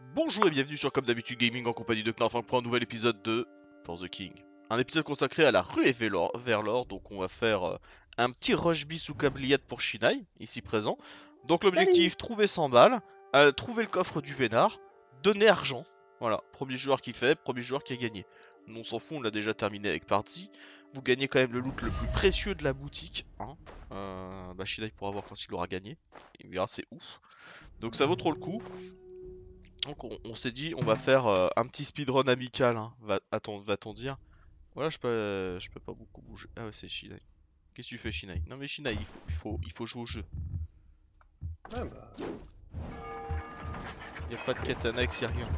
Bonjour et bienvenue sur Comme d'habitude Gaming en compagnie de Knarf pour un nouvel épisode de For the King. Un épisode consacré à la rue vers l'or, donc on va faire euh, un petit rush bis ou cabliette pour Shinai, ici présent. Donc l'objectif, trouver 100 balles, euh, trouver le coffre du Vénard, donner argent. Voilà, premier joueur qui fait, premier joueur qui a gagné. on s'en fout, on l'a déjà terminé avec Party. Vous gagnez quand même le loot le plus précieux de la boutique. Hein. Euh, bah Shinai pourra voir quand il aura gagné. Il verra, c'est ouf. Donc ça vaut trop le coup. Donc on, s'est dit on va faire euh, un petit speedrun amical, hein. va, va-t-on dire? Voilà, je peux, je peux pas beaucoup bouger. Ah ouais, c'est Shinai. Qu'est-ce que tu fais, Shinai? Non mais Shinai, il faut, il faut, il faut jouer au jeu. Ouais bah... Y a pas de quête annexe, y a rien.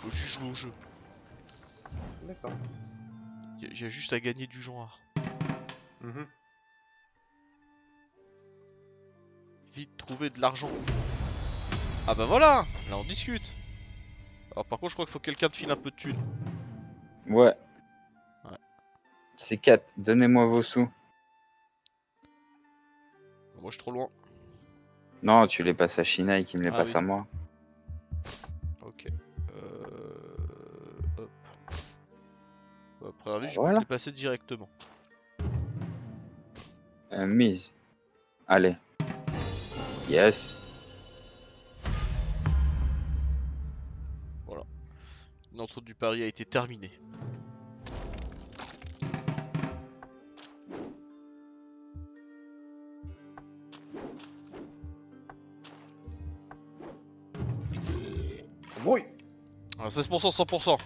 Faut juste jouer au jeu. D'accord. Y a, juste à gagner du genre. Mhm. Vite trouver de l'argent. Ah bah voilà Là on discute Alors par contre je crois qu'il faut que quelqu'un te file un peu de thunes. Ouais. Ouais. C'est 4, donnez-moi vos sous. Moi je suis trop loin. Non, tu les passes à Shina qui me les Ah passe à moi. Ok. Euh... Hop. Après je Voilà. peux les passer directement. Euh, mise. Allez. Yes. Du pari a été terminée. Oui 16% 100%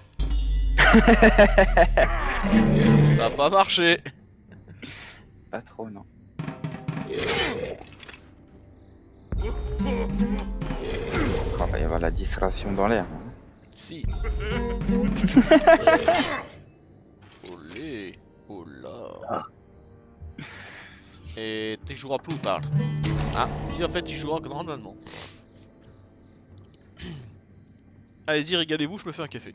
Ça a pas marché Pas trop, non. Ah, va y avoir la distraction dans l'air. hein. Si Olé Oh là Et tu joueras plus tard. Ah, si en fait tu joueras normalement. Allez-y, régalez-vous, je me fais un café.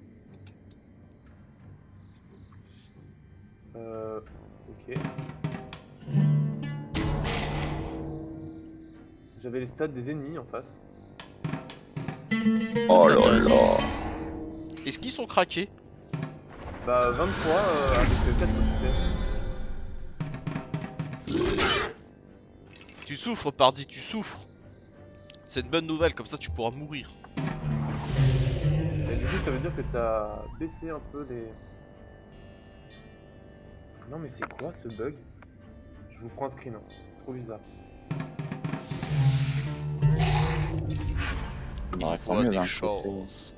Euh... Ok. J'avais les stats des ennemis en face. Oh là là. Est-ce qu'ils sont craqués? Bah 23 euh, avec 4 vitesses. Tu souffres, Pardi, tu souffres. C'est une bonne nouvelle, comme ça tu pourras mourir. Et du coup ça veut dire que t'as baissé un peu les... Non mais c'est quoi ce bug? Je vous prends un screen, hein. trop bizarre. Il Ouais, faut tant mieux, des d'un choses.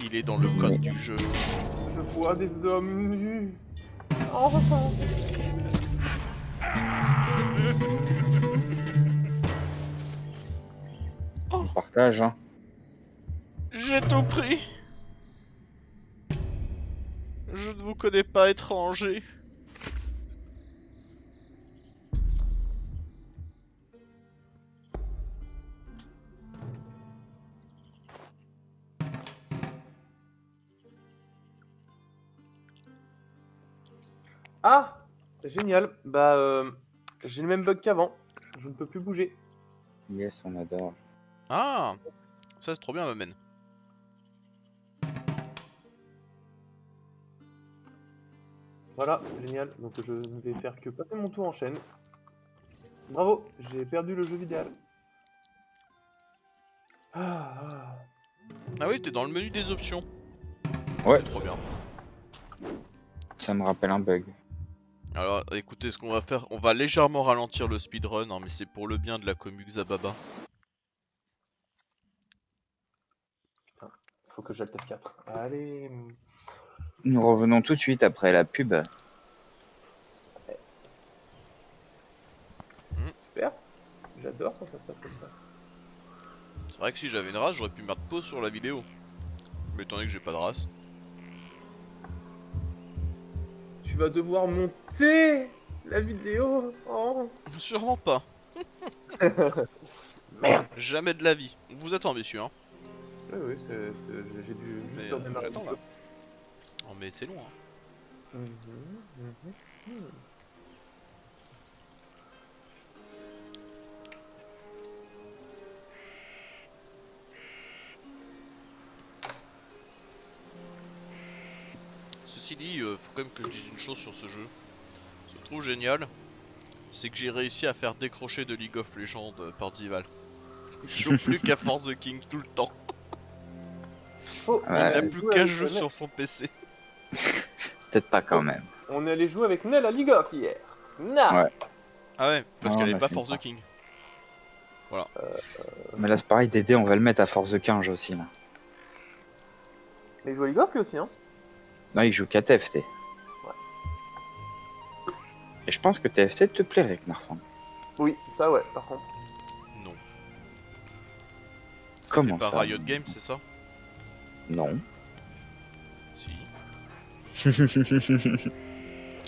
Il est dans le code du jeu. Je vois des hommes nus Oh On partage, hein. J'ai tout pris. Je ne vous connais pas, étranger. Ah Génial Bah euh, j'ai le même bug qu'avant. Je ne peux plus bouger. Yes, on adore. Ah Ça c'est trop bien, Mamen. Voilà, génial. Donc je ne vais faire que passer mon tour en chaîne. Bravo, j'ai perdu le jeu vidéo. Ah, ah. Ah oui, t'es dans le menu des options. Ouais. Trop bien. Ça me rappelle un bug. Alors écoutez, ce qu'on va faire, on va légèrement ralentir le speedrun, hein, mais c'est pour le bien de la commu Xababa. Faut que j'alte F4. Allez. Nous revenons tout de suite après la pub. Super. J'adore quand ça se passe comme ça. C'est vrai que si j'avais une race, j'aurais pu mettre pause sur la vidéo. Mais étant donné que j'ai pas de race. Vas devoir monter la vidéo. Oh. Sûrement pas. Merde. Jamais de la vie. On vous attend, messieurs. Hein. Oui, oui, c'est- c'est- j'ai dû Mais, euh, j'attends, le là. Oh, mais c'est long. Hein. Mhm, mhm, mhm. Ceci dit, euh, faut quand même que je dise une chose sur ce jeu. C'est trop génial. C'est que j'ai réussi à faire décrocher de League of Legends euh, par Dival. Je joue plus qu'à Force the King tout le temps. Oh, on n'a plus qu'un jeu Nel- sur son PC. Peut-être pas quand même. On est allé jouer avec Nel à League of hier. Na Ouais. Ah ouais, parce qu'elle on est a pas Force ça. the King. Mais là, c'est pareil, Dédé, on va le mettre à force de 15 aussi, là. Mais il joue à League of lui aussi, hein. Non, il joue qu'à TFT. Et je pense que TFT te plairait, Knarfan. Oui, ça ouais, par contre. Non. Ça Comment fait pas ça Riot Games, c'est ça Non. Si.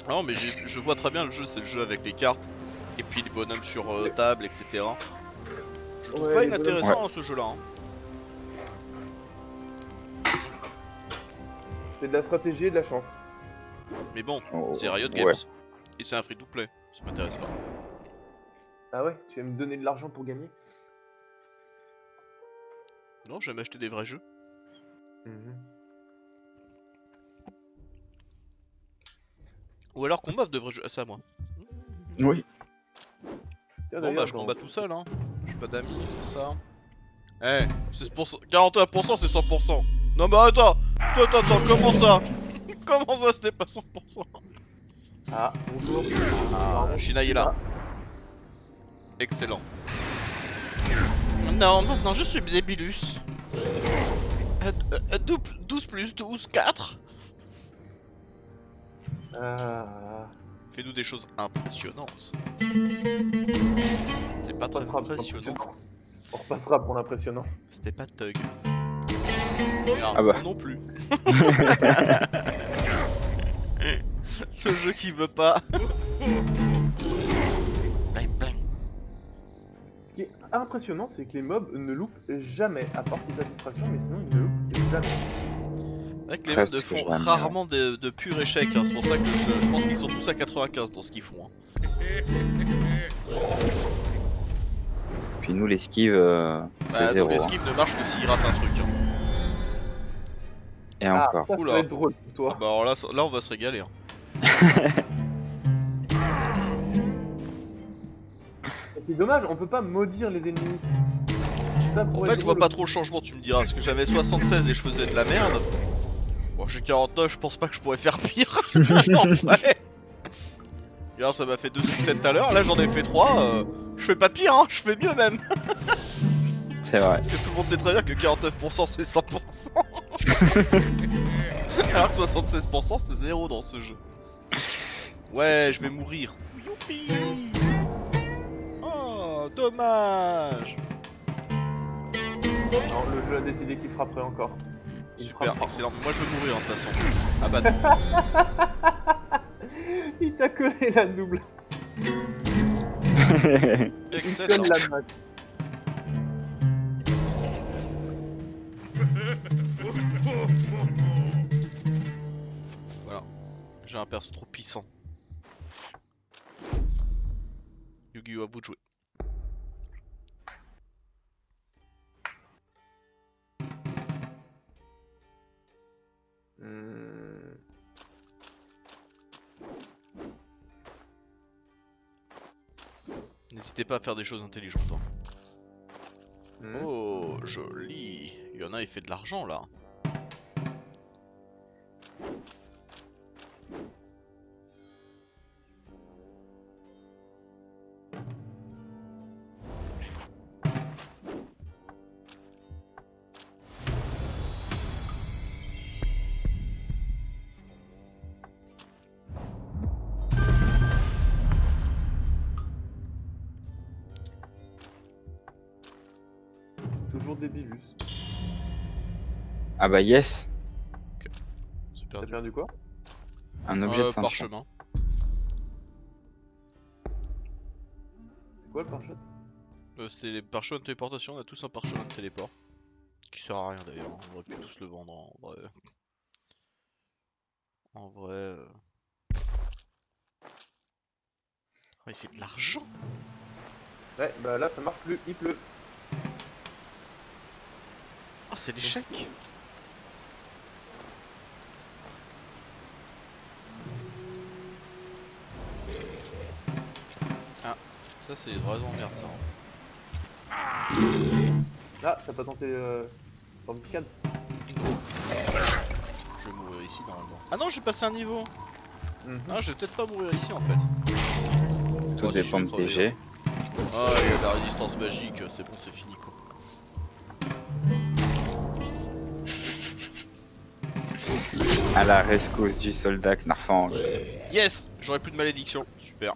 Non, mais je vois très bien le jeu, c'est le jeu avec les cartes et puis les bonhommes sur euh, table, etc. Je trouve Ouais, pas inintéressant hein, ce jeu-là. hein. C'est de la stratégie et de la chance. Mais bon, Oh, c'est Riot ouais. Games. Et c'est un free to play. Ça m'intéresse pas. Ah ouais, tu vas me donner de l'argent pour gagner? Non, j'aime acheter des vrais jeux. Mhm. Ou alors qu'on m'offre de vrais jeux. Ah, c'est à moi. Oui. Tiens, Bon, bah, je combats tout seul, hein. J'ai pas d'amis, c'est ça. Eh, c'est pour 41%, c'est 100%. Non, mais attends, attends, attends, attends, comment ça Comment ça, c'était pas 100% Ah, bonjour. Ah, Shina est là. Excellent. Non, maintenant je suis débilus. Euh, euh, 12 plus 12, 4 Ah, Fais-nous des choses impressionnantes. C'est pas très impressionnant. On repassera pour l'impressionnant. C'était pas Tug. Ah bah. Non plus. Ce jeu qui veut pas. Bang, bang. Ce qui est impressionnant, c'est que les mobs ne loupent jamais, à part ces distraction, mais sinon ils ne loupent jamais. C'est vrai que les modes font jamais, rarement de, de pur échec, hein. c'est pour ça que je, je pense qu'ils sont tous à 95 dans ce qu'ils font. hein. Puis nous, l'esquive, euh, c'est Bah, zéro. hein. l'esquive ne marche que s'il rate un truc. hein. Et Ah, encore. ça, ça Oula. va être drôle pour toi. bah alors là, là on va se régaler. hein. C'est dommage, on peut pas maudire les ennemis. Ça En fait, je vois pas trop le changement, tu me diras, parce que j'avais 76 et je faisais de la merde. Bon, j'ai 49, je pense pas que je pourrais faire pire. Regarde, ça m'a fait 2 succès tout à l'heure, là j'en ai fait 3. je fais pas pire, hein, je fais mieux même. C'est vrai. Parce que tout le monde sait très bien que 49% c'est 100%. Alors que 76% c'est 0 dans ce jeu. Ouais, je vais mourir. Youpi Oh, dommage Non, le jeu a décidé qu'il frapperait encore. Il Super, frappera. excellent. Moi je vais mourir de toute façon. Ah bah Il t'a collé la double. Il excellent. Masse. J'ai un perso trop puissant. Yu-Gi-Oh! à vous de jouer. Hmm. N'hésitez pas à faire des choses intelligentes. hein. Hmm. Oh, joli. Y en a, il fait de l'argent là. Bah yes, C'est T'as perdu. perdu quoi un objet Euh, de parchemin. C'est quoi le pare-shot Euh, c'est les parchemins de téléportation, on a tous un parchemin de téléport. Qui sert à rien d'ailleurs, on aurait pu tous le vendre en vrai. En vrai. euh. Oh, il fait de l'argent Ouais, bah là ça marche plus, il pleut. Ah, c'est l'échec Ça, c'est vraiment merde ça. hein. Là, t'as pas tenté euh, l'embuscade Je vais mourir ici normalement. Ah non, j'ai passé un niveau. Ah, je vais peut-être pas mourir ici en fait. Tout Moi aussi, dépend de PG. Ah, il y a de la résistance magique, c'est bon, c'est fini quoi. À la rescousse du soldat Knarfang. Yes J'aurai plus de malédiction. Super.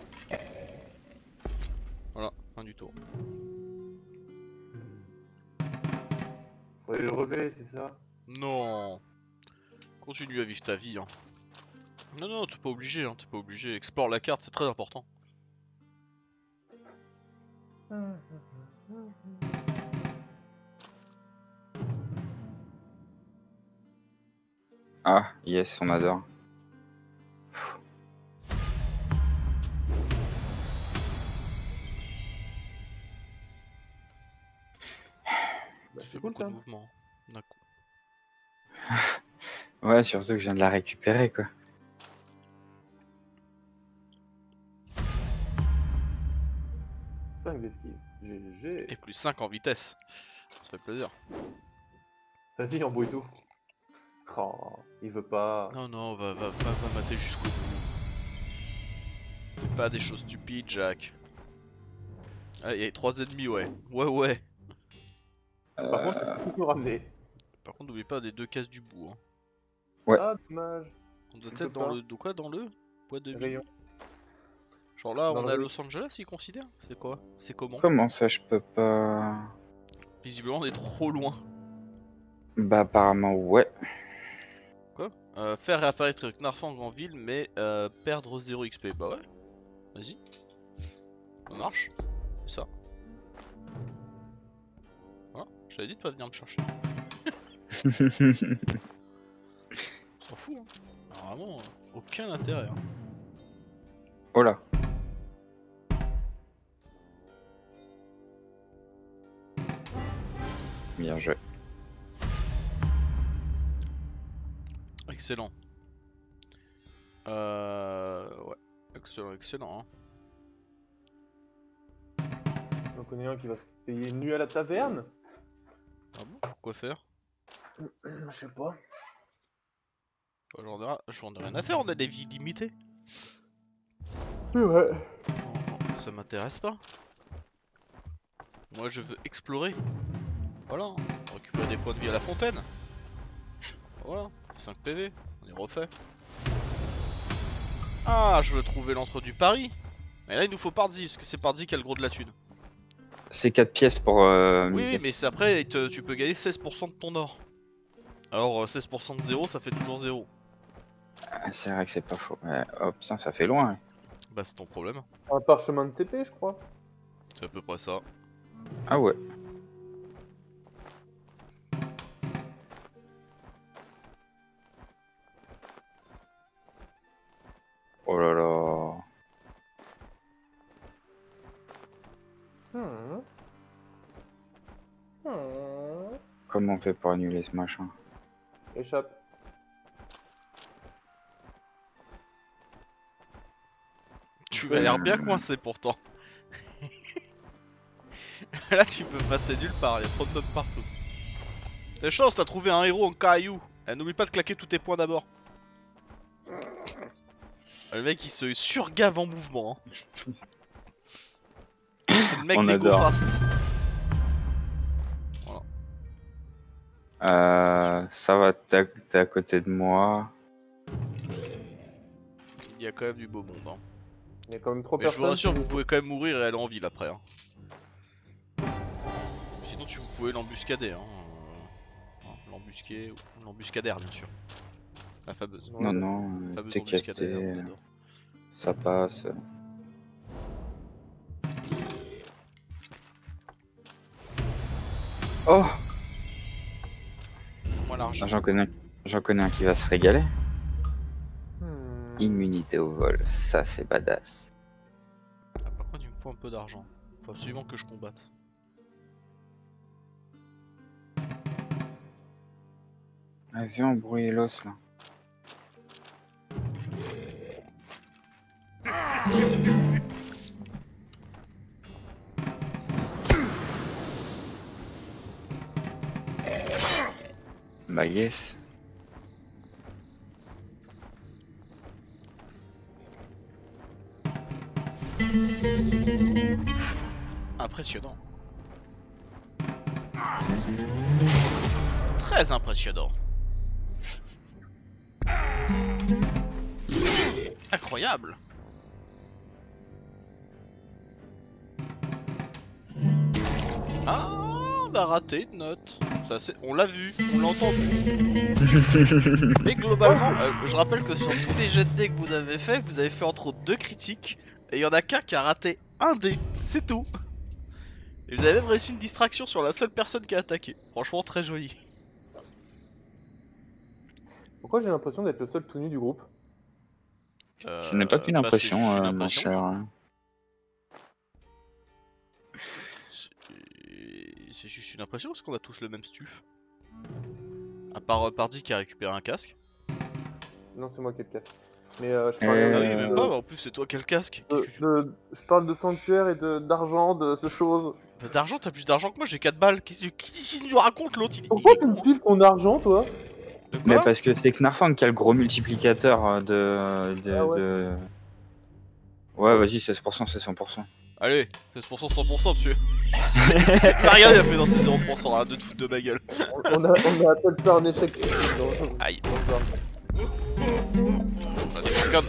Fin du tour. Faut aller le relever, c'est ça? Non Continue à vivre ta vie. Hein. Non, non, t'es pas obligé, hein, t'es pas obligé. Explore la carte, c'est très important. Ah, yes, on adore. Fait cool beaucoup ça. de mouvements. D'un coup. Ouais, surtout que je viens de la récupérer, quoi. GG. Et plus 5 en vitesse. Ça fait plaisir. Vas-y, embrouille tout. Oh, il veut pas. Non, non, va, va, va, va mater jusqu'au bout. Fais pas des choses stupides, Jack. Ah, il y a 3 ennemis, ouais. Ouais, ouais. Par contre, tu peux ramener. Par contre, n'oublie pas des deux cases du bout. Hein. Ouais. Ah, dommage. On doit Tu être dans pas. le. Dans quoi Dans le Poids de Rayon. Genre là, Dans on le est à. Los Angeles, ils considèrent? C'est quoi? C'est comment? Comment ça, je peux pas... Visiblement, on est trop loin. Bah, apparemment, ouais. Quoi? Euh, Faire réapparaître Knarfang en ville, mais euh, perdre 0 XP. Bah ouais. Vas-y. Ça marche. C'est ça. Je t'avais dit de pas venir me chercher. On s'en fout. Hein. Alors, vraiment, euh, aucun intérêt. hein. oh là. Bien joué. Excellent. Euh. Ouais. Excellent, excellent. Hein. J'en connais un qui va se payer une nuit à la taverne? Faire Je sais pas. Bah, J'en ai, ra- j'en ai rien à faire, on a des vies limitées. Non, ça m'intéresse pas. Moi je veux explorer. Voilà, récupérer des points de vie à la fontaine. Voilà, 5 PV, on y refait. Ah, je veux trouver l'entre du Paris. Mais là il nous faut Pardy, parce que c'est Pardy qui a le gros de la thune. C'est 4 pièces pour... Euh, Oui, mais c'est après, te- tu peux gagner 16% de ton or. Alors euh, 16% de 0, ça fait toujours 0. Ah, c'est vrai que c'est pas faux. Ouais. Oh putain, ça fait loin. hein. Bah c'est ton problème. Un parchemin de TP, je crois. C'est à peu près ça. Ah ouais. Comment on fait pour annuler ce machin Échappe. Tu m'as l'air bien coincé pourtant. Là tu peux passer nulle part, il y a trop de mobs partout. T'as chance, t'as trouvé un héros en caillou. Eh, N'oublie pas de claquer tous tes points d'abord. Le mec il se surgave en mouvement. hein. C'est le mec On des Go. Fast. Euh, ça va, t'es à, t'es à côté de moi. Il y a quand même du beau monde. Hein. Il y a quand même trop Mais je vous personnes. rassure, vous pouvez quand même mourir et aller en ville après. hein. Sinon, tu vous pouvez l'embuscader. Hein. euh, L'embusquer, ou l'embuscadère bien sûr. La fameuse. Ouais. Non, non, La euh, fameuse t'es embuscadère. Ça passe. Oh J'en connais, j'en connais un qui va se régaler. Hmm. Immunité au vol, ça c'est badass. Ah, par contre, il me faut un peu d'argent. Faut absolument que je combatte. Ah, viens embrouiller l'os là. Impressionnant. Très impressionnant. Incroyable. Ah, on a raté une note. Ça, c'est- on l'a vu, on l'a entendu. Mais globalement, euh, je rappelle que sur tous les jets de dés que vous avez fait, vous avez fait entre autres deux critiques. Et il y en a qu'un qui a raté un dé, c'est tout. Et vous avez même réussi une distraction sur la seule personne qui a attaqué. Franchement, très joli. Pourquoi j'ai l'impression d'être le seul tout nu du groupe? Euh, Ce n'est pas qu'une bah, impression, euh, mon cher. C'est juste une impression parce qu'on a tous le même stuff. À part euh, Pardy qui a récupéré un casque. Non, c'est moi qui ai le casque. Mais euh, je Euh, parlais Ah de- oui, même pas, mais en plus c'est toi qui as le casque. de- Qu'est-ce que tu- de- je parle de sanctuaire et de d'argent, de ces choses. Bah, D'argent, t'as plus d'argent que moi, j'ai 4 balles. Qu'est-ce qui, qui, qui nous raconte l'autre il, il Pourquoi est tu me con, files ton argent, toi hein. De Mais quoi parce que c'est Knarfang qui a le gros multiplicateur euh, de. de, Ah ouais. de- Ouais, vas-y, 16%, c'est 100%. Allez, 16%, 100%, monsieur. Maria, il a fait dans ses 0%, arrête de te foutre de ma gueule. on, a, on a appelé ça un échec. dans- Aïe. dans ça. On a des cinquante.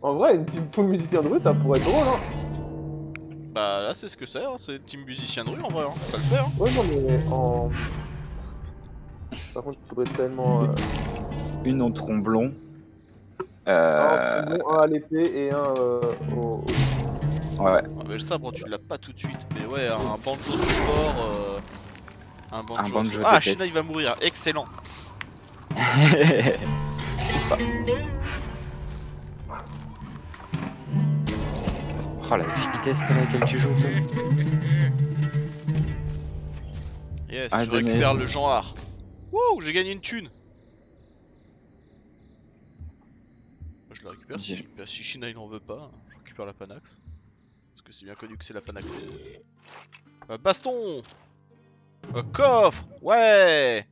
En vrai, une team full musicien de rue, ça pourrait être drôle, hein. Bah là, c'est ce que c'est, hein. c'est une team musicien de rue en vrai, hein. ça le fait. Hein. Ouais, non, mais en. Par contre, il faudrait tellement. Euh... Une en tromblon. Un, Euh. bon, un à l'épée et un euh, au. Ouais. Ouais, mais le sabre, tu l'as pas tout de suite, mais ouais, un banjo support. Euh... Un banjo. Un banjo ah, Shina, il va mourir, excellent. Oh la vitesse à laquelle tu joues, toi. Yes, Ah, je récupère le genre. Wouh, j'ai gagné une thune. Je le récupère si, bah, si Shina il en veut pas, je récupère la Panax. Parce que c'est bien connu que c'est la Panaxée. Euh, baston Un coffre Ouais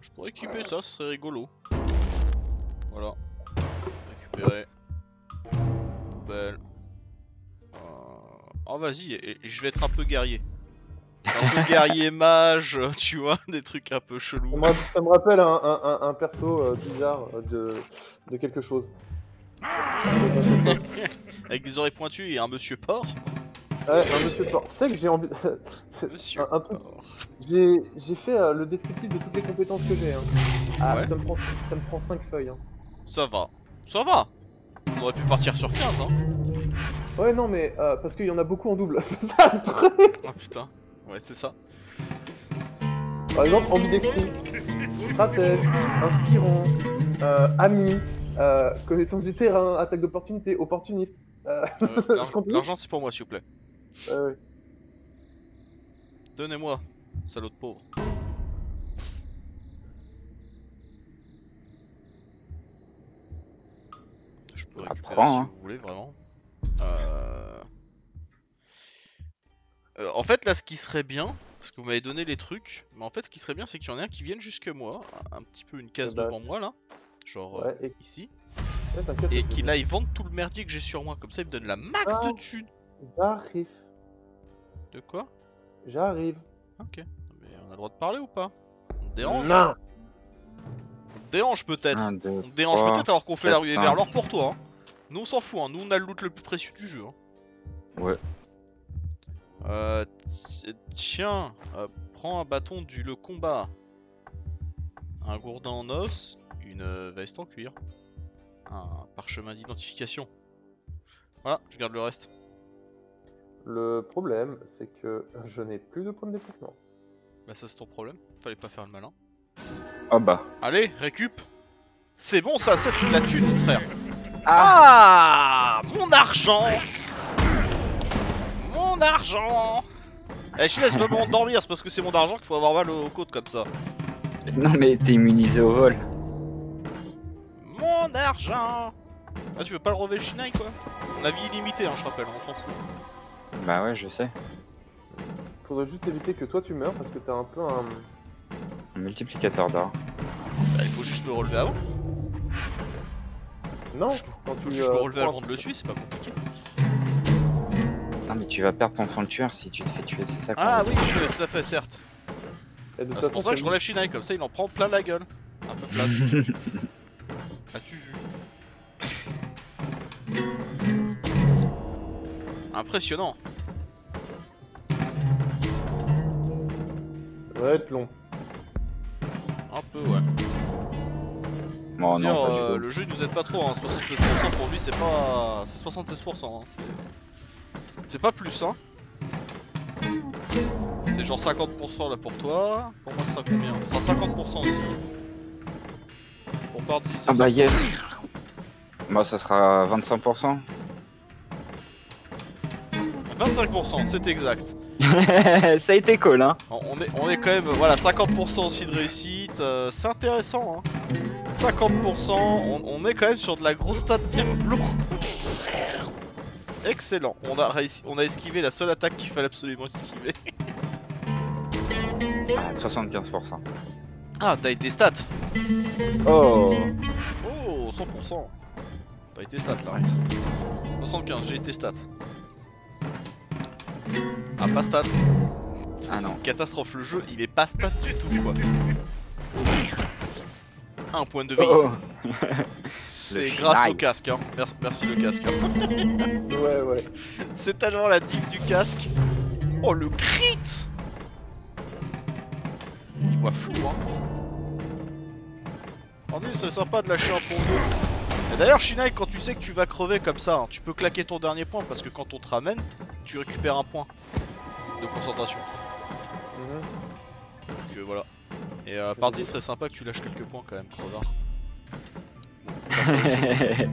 Je pourrais équiper ça, ce serait rigolo. Voilà. Récupérer. Poubelle. Euh, Oh vas-y, je vais être un peu guerrier. Un peu guerrier mage, tu vois, des trucs un peu Ça chelous. me, ça me rappelle un, un, un, un perso euh, bizarre euh, de, de quelque chose. Avec des oreilles pointues et un monsieur porc. Ouais, un monsieur fort. Tu sais que j'ai envie. Monsieur un, truc. porc. J'ai j'ai fait euh, le descriptif de toutes les compétences que j'ai. Hein. Ah, Ouais. ça, me prend, ça me prend 5 feuilles. Hein. Ça va. Ça va. On aurait pu partir sur 15, hein. Ouais, non, mais euh, parce qu'il y en a beaucoup en double. c'est ça le truc. Oh putain. Ouais, c'est ça. Par exemple, ambidextrie, stratège, inspirant, euh, ami, euh, connaissance du terrain, attaque d'opportunité, opportuniste. Euh, Euh, L'argent, c'est pour moi, s'il vous plaît. euh, Donnez-moi, salaud de pauvre. Je peux récupérer Apprends, si hein. vous voulez, vraiment. Euh, en fait, là, ce qui serait bien, parce que vous m'avez donné les trucs, mais en fait, ce qui serait bien, c'est qu'il y en ait un qui vienne jusque moi, un petit peu une case Eh bah, devant moi, là. Genre euh, ouais, et, ici. ouais, t'inquiète, Et qu'il aille vendre tout le merdier que j'ai sur moi. Comme ça, il me donne la max Ah. de thunes. J'arrive, De quoi? J'arrive. Ok. Mais on a le droit de parler ou pas? On te dérange? Non On te dérange peut-être. On te dérange peut-être alors qu'on fait la cinq. vers l'or pour toi. Hein. Nous on s'en fout, hein. nous on a le loot le plus précieux du jeu. hein. Ouais. Euh, ti- tiens, euh, prends un bâton du le combat. Un gourdin en os, une veste en cuir, un parchemin d'identification. Voilà, je garde le reste. Le problème, c'est que je n'ai plus de points de déplacement. Bah ça c'est ton problème, fallait pas faire le malin. Oh bah. Allez, récup C'est bon ça, ça c'est de la thune mon frère Ah, Mon argent Mon argent Eh je laisse pas me dormir, c'est parce que c'est mon argent qu'il faut avoir mal aux côtes comme ça. Non mais t'es immunisé au vol. Mon argent Ah, tu veux pas le relever le Shinai quoi? On a vie illimitée, hein, je rappelle, on s'en fout. Bah ouais, je sais. Faudrait juste éviter que toi tu meurs parce que t'as un peu un. Un multiplicateur d'or. Bah, il faut juste le relever avant. Non Je- Quand Il faut tu. juste euh, le relever prends- avant de le tuer, c'est pas compliqué. Tu vas perdre ton sanctuaire si tu te fais tuer, c'est ça qu'on Ah oui, tout à fait, certes. Ah, c'est pour ça que je relève Shinai, comme ça il en prend plein la gueule. Un peu place. As-tu vu? Impressionnant. Ça va être long. Un peu, ouais. Bon Dire, non, euh, le jeu il nous aide pas trop, hein. 76% pour lui c'est pas. C'est 76%, hein. C'est. Pas plus, hein. C'est genre 50% là pour toi. Pour moi, ce sera combien? Ce sera 50% aussi. Pour Party, c'est Ah bah yes Moi ça sera 25%. 25%, c'est exact. ça a été cool hein On on est, on est quand même, voilà, 50% aussi de réussite, euh, c'est intéressant, hein. 50%, on, on est quand même sur de la grosse stat bien lourde. Excellent, on a réussi, on a esquivé la seule attaque qu'il fallait absolument esquiver. 75%. Ah, t'as été stat Oh Oh, 100% Pas été stat là. 75, j'ai été stat. Ah, pas stat. C'est Ah non. une catastrophe, le jeu, il est pas stat du tout, quoi. Un point de vie. Oh C'est grâce au casque, hein. Merci, merci le casque. hein. Ouais, ouais. C'est tellement la diff du casque. Oh le crit Il voit fou, hein. On dit, ce serait sympa de lâcher un pont d'eau. Et d'ailleurs, Shinai, quand tu sais que tu vas crever comme ça, hein, tu peux claquer ton dernier point parce que quand on te ramène, tu récupères un point de concentration. Mhm. Donc euh, voilà. Et euh, Party serait sympa que tu lâches quelques points quand même, crevard. Bon, passe à autre chose.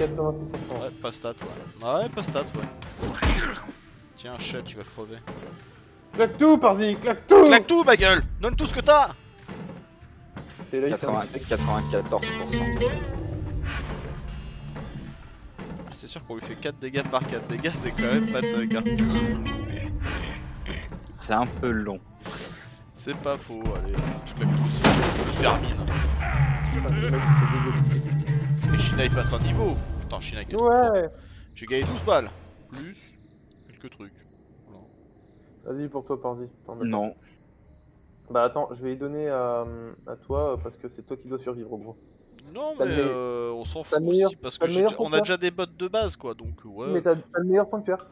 86%. Ouais, pas stat, ouais. Ouais, pas stat, ouais. Tiens, chat, tu vas crever. Claque tout, Parzi, claque tout Claque tout, ma gueule Donne tout ce que t'as Et là, il fait un 80 94%. ah, C'est sûr qu'on lui fait 4 dégâts par 4 dégâts, c'est quand même pas hein. C'est un peu long. C'est pas faux, allez, euh, je claque tout, je termine. Et Shinai passe un niveau Attends, Shinai qui est trop fort. Ouais J'ai gagné 12 balles. Plus quelques trucs. Voilà. Vas-y pour toi, as- Non. Bah attends, je vais y donner à, à toi euh, parce que c'est toi qui dois survivre, gros. Non, mais euh, on s'en fout aussi parce que on a déjà des bots de base quoi, donc euh, ouais. Mais t'as t'as le meilleur sanctuaire.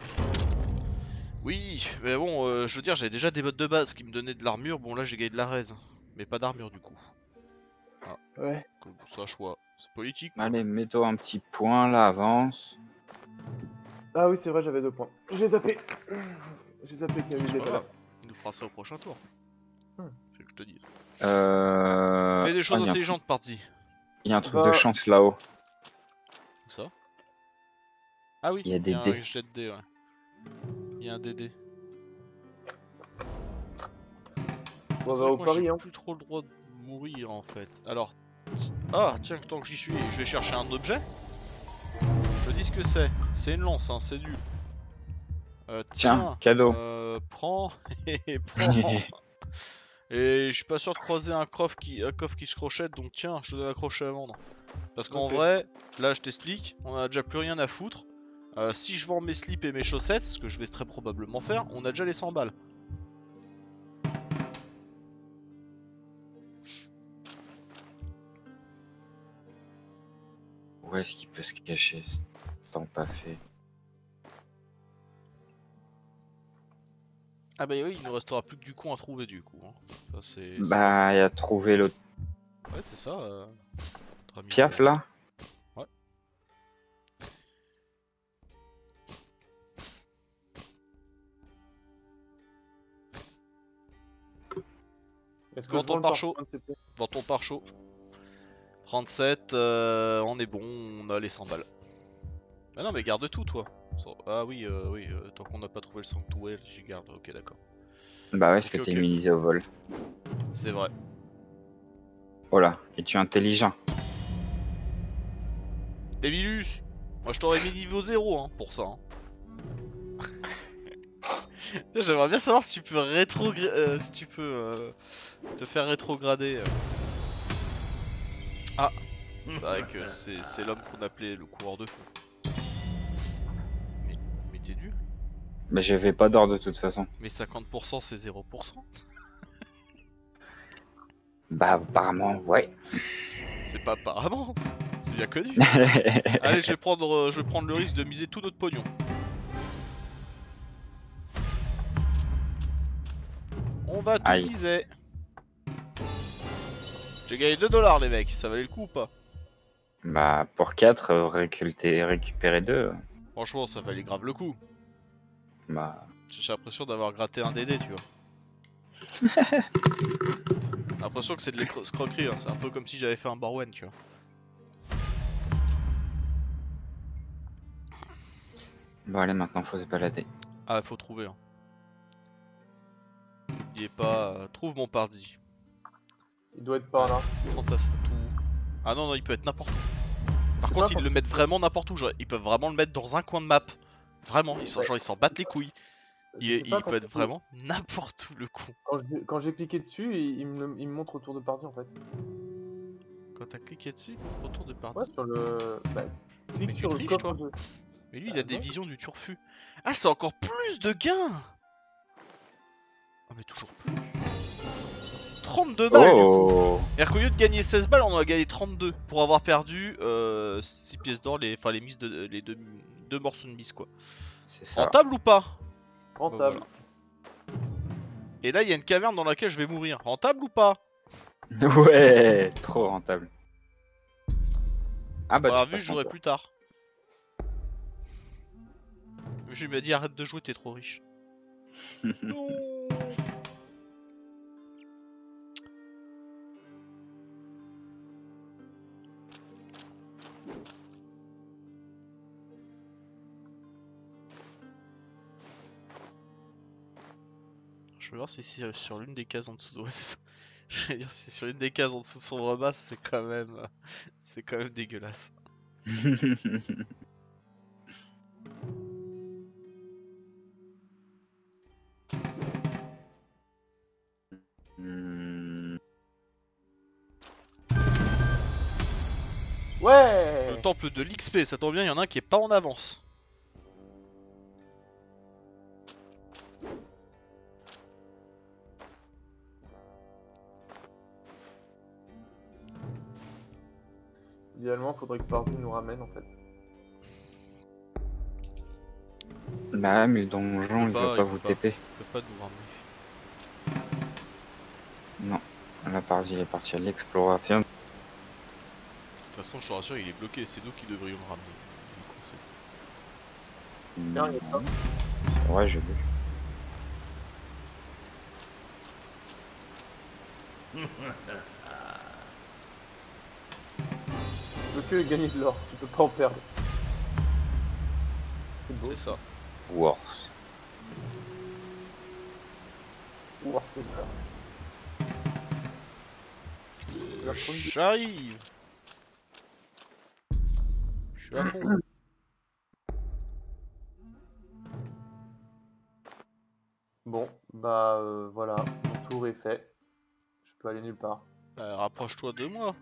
Oui, mais bon, euh, je veux dire, j'avais déjà des bottes de base qui me donnaient de l'armure. Bon, là, j'ai gagné de la raise, mais pas d'armure du coup. Ouais. Donc, ça, choix. C'est politique. Allez, mets-toi un petit point là, avance. Ah oui, c'est vrai, j'avais deux points. J'ai zappé. J'ai zappé qu'il y avait des pas là. grave. Il nous fera ça au prochain tour. Hmm. C'est que je te dis. Euh... Fais des choses ah, y intelligentes, party. Il y a un truc de chance là-haut. Où ça? Ah oui, Il y a des un dés. jet de dés, ouais. Il y a un DD. On va au pari, hein. plus trop le droit de mourir en fait. Alors, ah tiens, tant que j'y suis, je vais chercher un objet. Je te dis ce que c'est. C'est une lance, hein, c'est nul. Euh, Tiens, tiens, cadeau. euh, prends et prends. et je suis pas sûr de croiser un coffre qui, un coffre qui se crochette, donc tiens, je te donne un crochet à vendre. Parce qu'en vrai, là je t'explique, on a déjà plus rien à foutre. Euh, si je vends mes slips et mes chaussettes, ce que je vais très probablement faire, on a déjà les 100 balles. Où est-ce qu'il peut se cacher ce temps pas fait? Ah bah oui, il nous restera plus que du con à trouver du coup. hein. Ça c'est. c'est- Bah, il a trouvé le Ouais, c'est ça. euh, piaf là Dans ton pare-chaud. Dans ton pare-chaud. 37, euh, on est bon, on a les 100 balles. Ah non, mais garde tout toi. Ah oui, euh, oui, euh, tant qu'on n'a pas trouvé le sanctuaire, j'y garde. Ok, d'accord. Bah ouais, parce que t'es immunisé au vol. C'est vrai. Oh là, et tu es intelligent? Débilus Moi je t'aurais mis niveau 0 hein, pour ça. hein. J'aimerais bien savoir si tu peux rétro si tu peux euh, te faire rétrograder. euh. Ah, c'est vrai que c'est c'est l'homme qu'on appelait le coureur de fou. Mais, mais t'es nul. Bah j'avais pas d'or de toute façon. Mais 50% c'est 0%. Bah apparemment, ouais. C'est pas apparemment. C'est bien connu. Allez, je vais prendre, euh, je vais prendre le risque de miser tout notre pognon. On va tout Aïe. miser. J'ai gagné 2 dollars les mecs, ça valait le coup ou pas? Bah pour 4, récupérer, récupérer 2. Franchement, ça valait grave le coup. Bah J'ai l'impression d'avoir gratté un DD, tu vois. J'ai l'impression que c'est de l'escroquerie, hein. c'est un peu comme si j'avais fait un Barwen, tu vois. bon allez maintenant faut se balader. Ah, faut trouver. Hein. Il est pas. euh, Trouve mon pardi. Il doit être par là. Prends ta statue. Ah non, non, il peut être n'importe où. Par contre, ils le mettent vraiment n'importe où. Genre, ils peuvent vraiment le mettre dans un coin de map. Vraiment, ils s'en Ouais. battent les couilles. Il, il peut être vraiment n'importe où le con. Quand j'ai- cliqué dessus, il, il me, il me montre autour de partie en fait. Quand t'as cliqué dessus, retour de partie. Ouais, sur le. Bah, clique Mais tu sur le triches, coffre toi. de. Mais lui, il Ah a des non. visions du turfu. Ah, c'est encore plus de gains Ah, mais toujours plus. 32 balles du coup. Oh C'est-à-dire qu'au lieu de gagner 16 balles, on en a gagné 32 pour avoir perdu euh, 6 pièces d'or, les, enfin les, mises de, les deux, deux morceaux de mise quoi. Ça. Rentable ou pas? Rentable. Et là, il y a une caverne dans laquelle je vais mourir. Rentable ou pas? Ouais, trop rentable. Ah bah On aura de toute vu, je jouerai plus tard. Je lui ai dit arrête de jouer, t'es trop riche. non. Je vais voir si c'est sur l'une des cases en dessous. Ouais, c'est ça. Je vais dire si sur l'une des cases en dessous de son remas, c'est quand même, euh, c'est quand même dégueulasse. Hmm, Ouais Le temple de l'XP, ça tombe bien, il y en a un qui est pas en avance. Idéalement, faudrait que partie nous ramène en fait. Bah mais le donjon il peut va pas, pas il vous peut pas. TP. Je peux pas nous ramener. Non. La partie il est parti à l'exploration. De toute façon, je te rassure, il est bloqué, c'est nous qui devrions le ramener. Il il. Ouais j'ai vu. peux que gagner de l'or, tu peux pas en perdre. C'est beau. C'est ça. Worse. Ouah, c'est ça. La première- J'arrive Je suis à fond. Bon, bah euh, voilà, mon tour est fait. Je peux aller nulle part. Bah, Rapproche-toi de moi.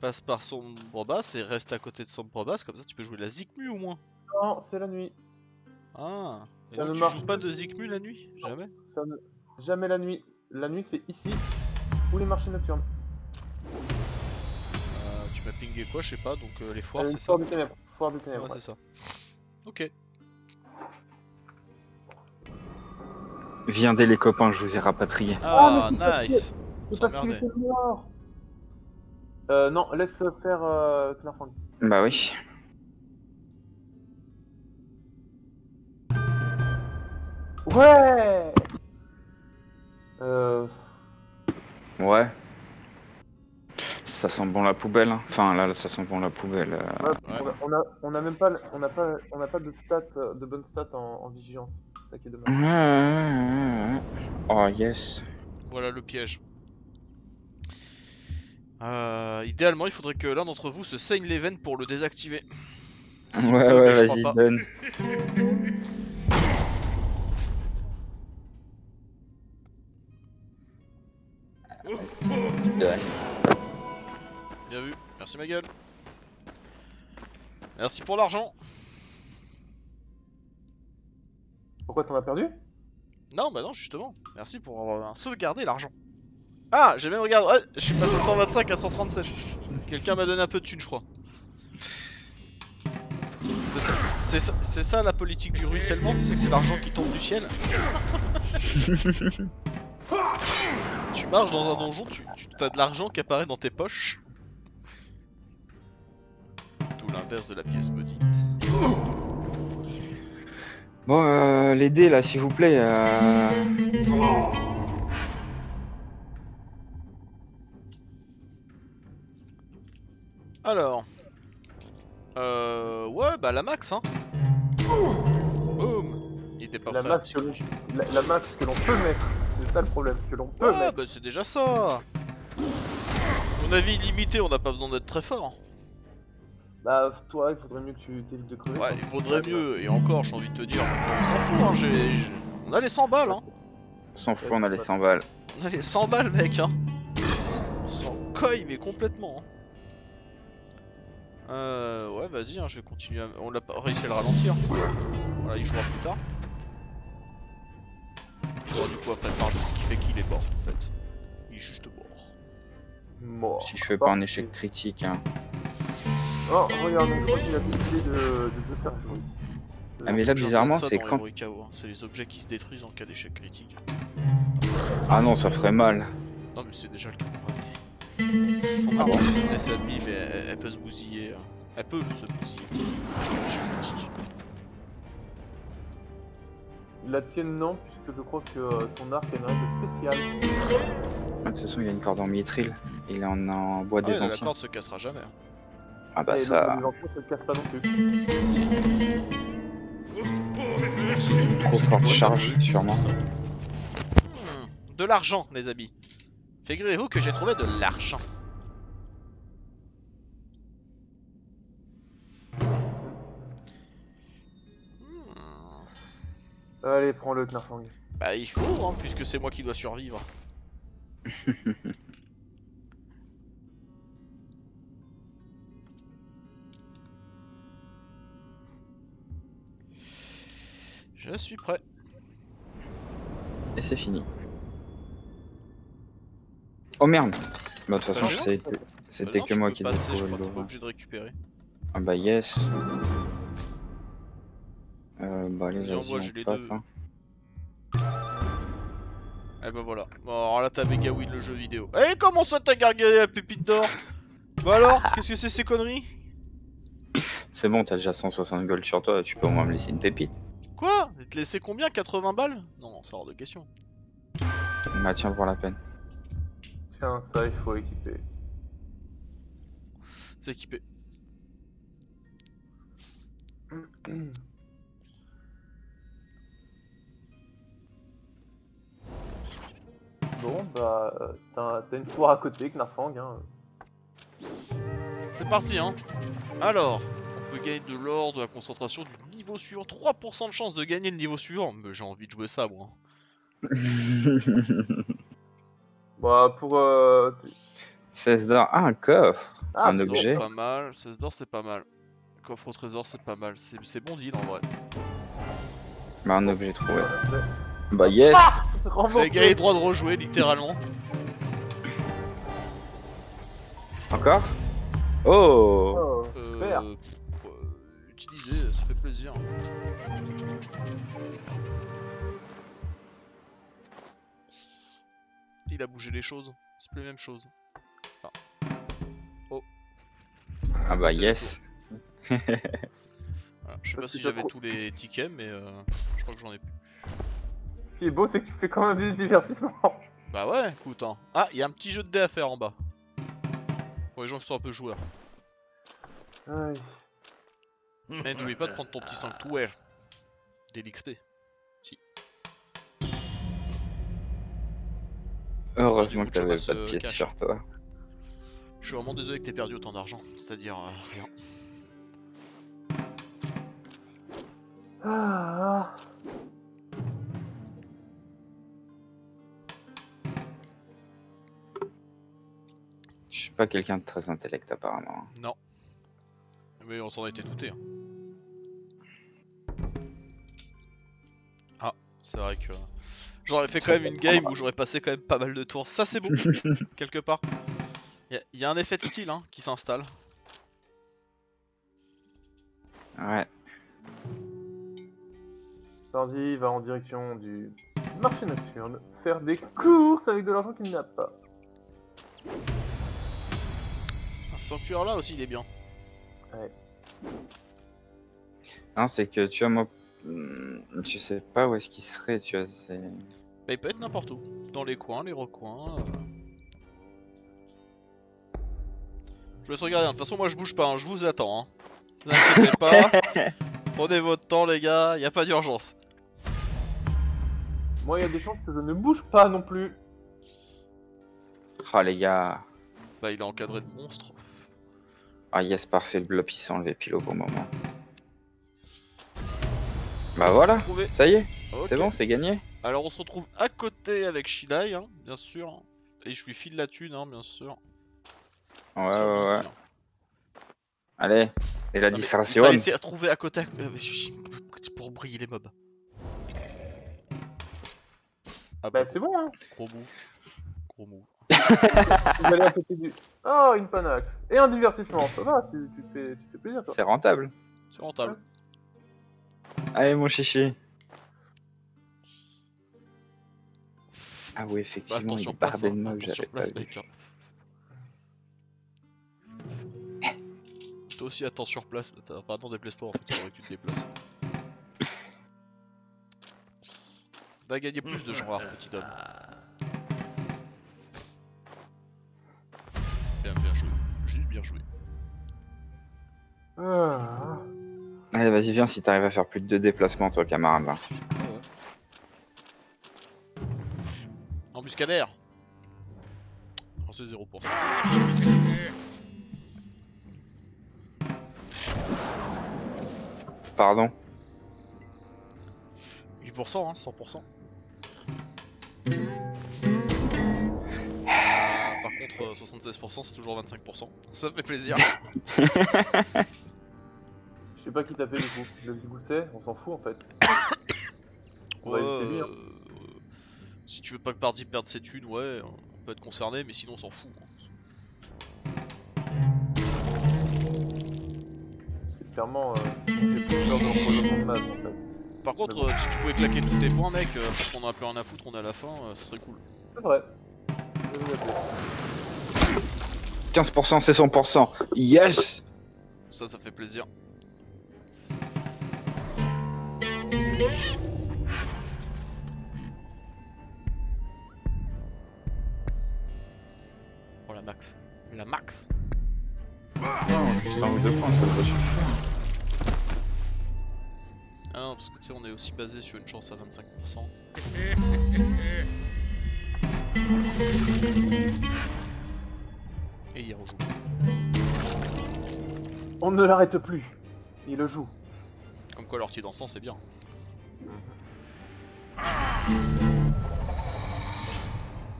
Passe par sombre basse et reste à côté de sombre basse, comme ça tu peux jouer la Zikmu au moins. Non, c'est la nuit. Ah Et Ça donc ne tu marche joues pas de Zikmu la nuit? Jamais? Ça ne... Jamais la nuit. La nuit, c'est ici ou les marchés nocturnes. Euh, Tu m'as pingé quoi, je sais pas, donc euh, les foires Euh, c'est ça? Foire des ténèbres. Ténèbres. Ouais, c'est ça. Ok. Viendez les copains, je vous ai rapatriés. Ah, pas nice C'est parce qu'il était mort. Euh, non, laisse faire euh, Knarfang. Bah oui. Ouais Euh... Ouais. Ça sent bon la poubelle. hein. Enfin là, ça sent bon la poubelle. euh. ouais, Ouais. On, a, on, a, on a même pas, on a pas, on a pas de stats, euh, de bonnes stats en, en vigilance. C'est ça qui est dommage. Ouais, ouais, ouais, ouais. Oh yes. Voilà le piège. Euh, idéalement, il faudrait que l'un d'entre vous se saigne les veines pour le désactiver. Ouais, Si ouais, vas-y. Donne. Bien vu, merci ma gueule. Merci pour l'argent. Pourquoi t'en as perdu? Non, bah non, justement. Merci pour avoir sauvegardé l'argent. Ah, j'ai même regardé. Ouais, je suis passé de 125 à 137. Quelqu'un m'a donné un peu de thunes, je crois. C'est ça, la politique du ruissellement C'est c'est l'argent qui tombe du ciel Tu marches dans un donjon, tu, tu as de l'argent qui apparaît dans tes poches. Tout l'inverse de la pièce maudite. Bon, euh, les dés là, s'il vous plaît. Euh... Alors. Euh. Ouais, bah la max, hein. Boum Il était pas la prêt. max, que l'on... La, la max que l'on peut mettre. C'est ça le problème, que l'on peut Ouais, mettre. bah c'est déjà ça Mon avis illimité, on n'a pas besoin d'être très fort. Bah, toi, il faudrait mieux que tu t'évites de crever. Ouais, il vaudrait mieux, et encore, j'ai envie de te dire, on s'en fout, hein, j'ai... On a les 100 balles, hein S'en fout, on a les 100 balles. On a les 100 balles, mec, hein On s'en coille, mais complètement, hein. Euh... Ouais, vas-y, hein, je vais continuer à... On l'a pas réussi à le ralentir. Voilà, il jouera plus tard. Il jouera du coup après par ce qui fait qu'il est mort, en fait. Il est juste mort. Mort. Si je fais pas un échec critique, hein. Oh, regarde, je crois qu'il a décidé de, de faire jouer. Ah, mais là, bizarrement, c'est quand. Hein. C'est les objets qui se détruisent en cas d'échec critique. Ah non, ça ferait mal. Non mais c'est déjà le cas. Ouais. Son arme elle s'abîme mais elle, elle peut se bousiller. hein. Elle peut se bousiller. Critique. La tienne, non, puisque je crois que euh, ton arc a une règle spéciale. Ah, De toute façon, il a une corde en mithril. Il est en, en bois Ah des ouais, la anciens. corde se cassera jamais. hein. Ah bah Et ça. le les enfants se cassent pas non plus. Si. Trop forte Ouais, ça charge, sûrement. Hmm, De l'argent, les amis. Figurez-vous que j'ai trouvé de l'argent. Hmm. Allez, prends-le, Knarfang. Bah il faut, hein, puisque c'est moi qui dois survivre. Je suis prêt. Et c'est fini. Oh merde Bah de toute façon, c'était Bah que moi qui devais passer, je crois, t'es pas obligé de récupérer. Ah bah yes Euh, bah allez, Vas-y, envoie, j'ai les deux. hein. Eh bah voilà. Bon alors là t'as méga win le jeu vidéo. Eh comment ça t'as gargardé la pépite d'or? Bah alors, qu'est-ce que c'est ces conneries? C'est bon, t'as déjà 160 gold sur toi, tu peux au moins me laisser une pépite. Quoi? Te laisser combien? 80 balles? Non, c'est hors de question. Bah tiens, pour la peine. Tiens, ça, il faut équiper. C'est équipé. Bon, bah, t'as t'as une foire à côté, Knarfang. Hein. C'est parti hein Alors, on peut gagner de l'or, de la concentration, du niveau suivant. 3% de chance de gagner le niveau suivant. Mais j'ai envie de jouer ça moi. Bah, pour. Euh... 16 d'or. Ah, un coffre Ah, Un objet. c'est pas mal. 16 d'or c'est pas mal. Coffre au trésor c'est pas mal. C'est c'est bon deal en vrai. Bah un objet trouvé. Bah yes Vous avez gagné le droit de rejouer littéralement. Encore? Oh Oh, Euh, euh, utiliser, ça fait plaisir. Il a bougé les choses, c'est plus les mêmes choses. Ah bah c'est yes Voilà. Je sais pas si j'avais tous les tickets, mais euh, je crois que j'en ai plus. Ce qui est beau, c'est que tu fais quand même du divertissement. Bah ouais, écoute. Hein. Ah, il y a un petit jeu de dés à faire en bas. Pour les gens qui sont un peu joueurs. Mais n'oublie pas de prendre ton petit sanctuaire. Dès l'XP. Heureusement que t'avais pas de se pièces sur toi. Je suis vraiment désolé que t'aies perdu autant d'argent. C'est-à-dire euh, rien. Ah, Je suis pas quelqu'un de très intellect apparemment. Non. Mais on s'en était douté. hein. Ah, c'est vrai que j'aurais fait quand même une game où j'aurais passé quand même pas mal de tours. Ça c'est bon, quelque part. Il y, a- y a un effet de style hein, qui s'installe. Ouais. Tardy va en direction du marché nocturne faire des courses avec de l'argent qu'il n'a pas. Ce sanctuaire là aussi il est bien. Non, c'est que tu vois, moi, je sais pas où est-ce qu'il serait, tu vois. C'est... Bah, il peut être n'importe où. Dans les coins, les recoins. euh. Je vais se regarder. De toute façon, moi je bouge pas, hein. je vous attends. Hein. Ne vous inquiétez pas. Prenez votre temps, les gars, y a pas d'urgence. Moi, il y a des chances que je ne bouge pas non plus. Oh les gars. Bah, il est encadré de monstres. Ah yes, parfait, le blob il s'est enlevé pile au bon moment. Bah voilà, ça y est, c'est bon, c'est gagné. Alors, on se retrouve à côté avec Shidai, hein, bien sûr. Et je lui file la thune, hein, bien sûr. Ouais, Bien sûr, ouais, ouais. sûr. Allez, et la Non, distraction. Il fallait essayer de trouver à côté euh, pour briller les mobs. Ah Bah, c'est bon, hein. gros move. Gros move. Vous allez à côté du. Oh, une panax. Et un divertissement. Ça va, tu, tu te fais, tu te fais plaisir, toi. C'est rentable. C'est rentable. Allez, mon chichi. Ah oui, Bah, effectivement, attends il sur est bardé de j'avais pas vu. mec. hein. Toi aussi, attends sur place. T'as- Enfin, attends, déplace-toi en fait, c'est vrai que tu te déplaces. Va gagner plus de gens rares, petit homme. Bien, bien joué. Juste bien joué. Ah. Allez, vas-y, viens si t'arrives à faire plus de deux déplacements, toi, camarade. là. Embuscadaire Oh, c'est 0%. Pardon 8%, hein, 100%. Ah, par contre, euh, 76%, c'est toujours 25%. Ça fait plaisir. Je sais pas qui tapait du coup. Le petit gousset, on s'en fout en fait. On va Ouais, éviter lui, hein. euh, si tu veux pas que Pardy perde ses thunes, ouais, on peut être concerné, mais sinon on s'en fout. C'est clairement. Euh, j'ai plus peur de l'empoisonnement de masse en fait. Par contre, euh, si tu pouvais claquer tous tes points, mec, euh, parce qu'on en a plus rien à foutre, on est à la fin, euh, ce serait cool. C'est vrai. Je vais vous appeler. 15%, c'est 100%. Yes Ça, ça fait plaisir. Oh la max. La max Juste un ou deux points, ça devrait suffire. Ah non, parce que tu sais, on est aussi basé sur une chance à 25%. Et il rejoue. On ne l'arrête plus. Il le joue. Comme quoi l'ortie dansant c'est bien.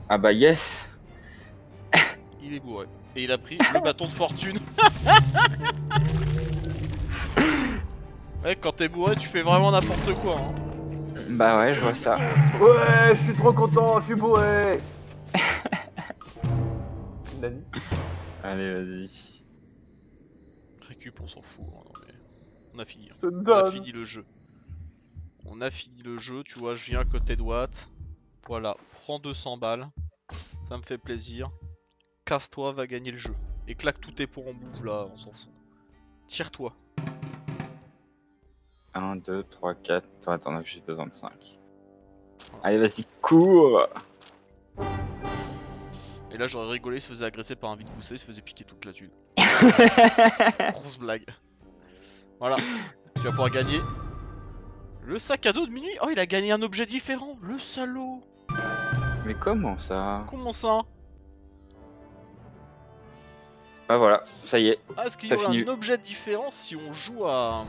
Ah bah yes Il est bourré. Et il a pris le bâton de fortune. Mec, quand t'es bourré, tu fais vraiment n'importe quoi. Hein. Bah ouais, je vois ça. Ouais, je suis trop content, je suis bourré. Nani Allez, vas-y. Récup, on s'en fout. hein, non, mais... On a fini. hein. On a fini le jeu. On a fini le jeu, tu vois, je viens à côté de Watt. Voilà, prends 200 balles. Ça me fait plaisir. Casse-toi, va gagner le jeu. Et claque tous tes points en bouffe là, on s'en fout. Tire-toi. 1, 2, 3, 4. Attends, juste besoin de 5. Allez, vas-y, cours Et là j'aurais rigolé, il se faisait agresser par un vide gousset, il se faisait piquer toute la thune. Grosse blague. Voilà, tu vas pouvoir gagner le sac à dos de minuit. Oh, il a gagné un objet différent, le salaud. Mais comment ça Comment ça Bah voilà, ça y est. Ah, est-ce qu'il y fini. un objet différent si on joue à.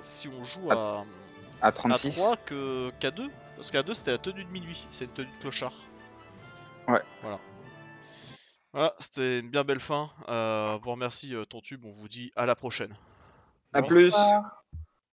Si on joue à. À à 36. 3 que qu'à 2 Parce qu'à 2 c'était la tenue de minuit, c'est une tenue de clochard. Ouais. Voilà. Voilà, c'était une bien belle fin. Euh, vous remercie euh, ton tube, on vous dit à la prochaine. À Bonsoir. plus.